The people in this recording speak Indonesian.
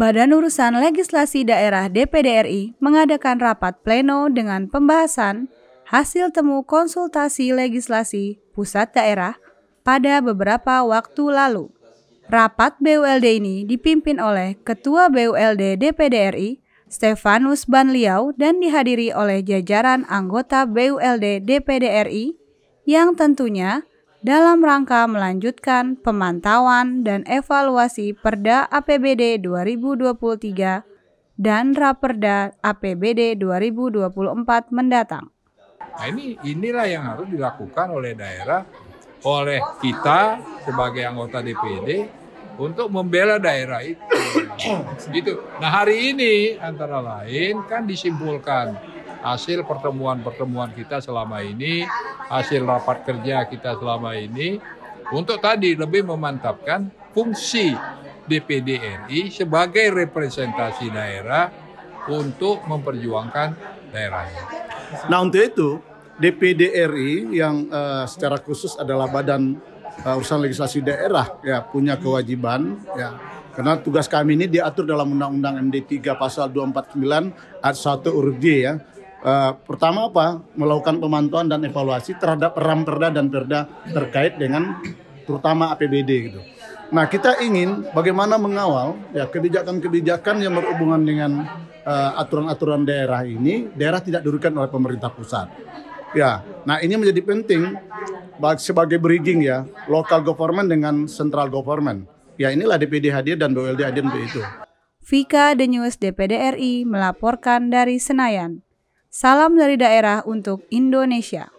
Badan Urusan Legislasi Daerah DPD RI mengadakan rapat pleno dengan pembahasan hasil temu konsultasi legislasi pusat daerah pada beberapa waktu lalu. Rapat BULD ini dipimpin oleh Ketua BULD DPD RI, Stefanus Banliau dan dihadiri oleh jajaran anggota BULD DPD RI yang tentunya dalam rangka melanjutkan pemantauan dan evaluasi Perda APBD 2023 dan Raperda APBD 2024 mendatang. Nah ini inilah yang harus dilakukan oleh daerah, oleh kita sebagai anggota DPD untuk membela daerah itu. gitu. Nah hari ini antara lain kan disimpulkan hasil pertemuan-pertemuan kita selama ini, hasil rapat kerja kita selama ini, untuk tadi lebih memantapkan fungsi DPD RI sebagai representasi daerah untuk memperjuangkan daerahnya. Nah untuk itu DPD RI yang uh, secara khusus adalah badan uh, urusan legislasi daerah ya punya kewajiban ya karena tugas kami ini diatur dalam Undang-Undang MD 3 pasal 249 ayat 1 huruf D ya Uh, pertama apa? Melakukan pemantauan dan evaluasi terhadap ramperda dan perda terkait dengan terutama APBD gitu. Nah, kita ingin bagaimana mengawal ya kebijakan-kebijakan yang berhubungan dengan uh, aturan-aturan daerah ini, daerah tidak dirugikan oleh pemerintah pusat. Ya, nah ini menjadi penting sebagai bridging ya, local government dengan central government. Ya inilah DPD hadir dan BULD hadir untuk itu. Vika The News DPD RI melaporkan dari Senayan. Salam dari daerah untuk Indonesia.